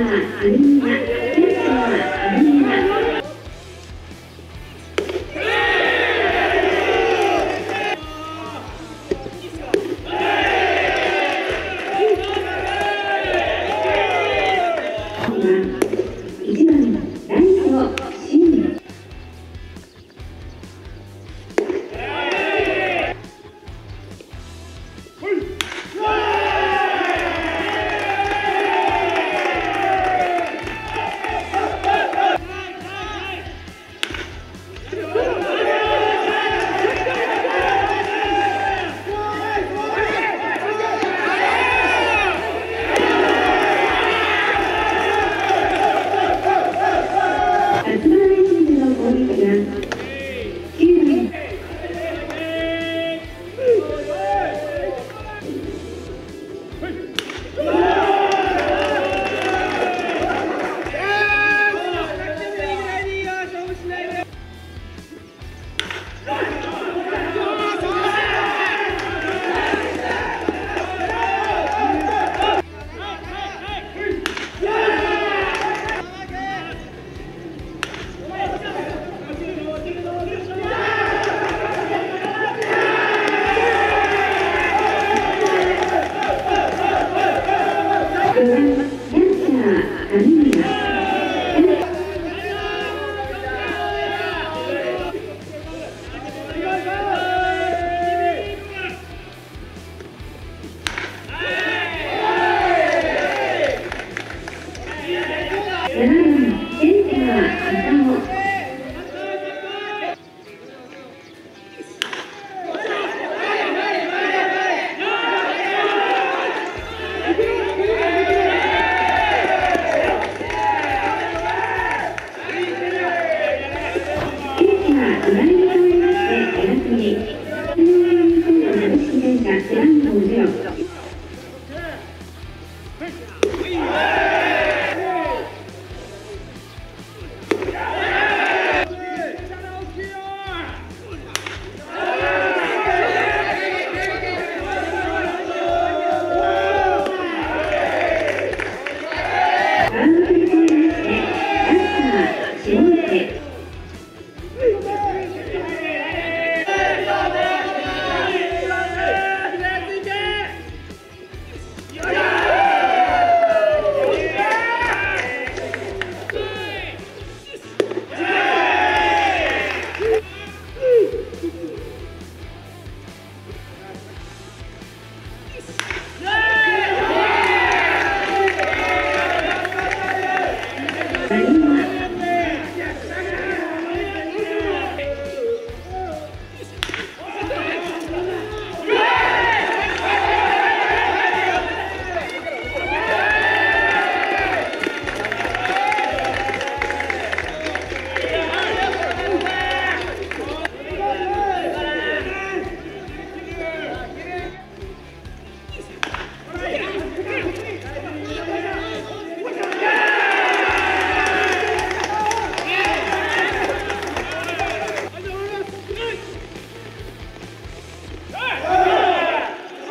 là linh mạng tiếp là linh mạng Yeah. 欢迎来到日本的美食专家安。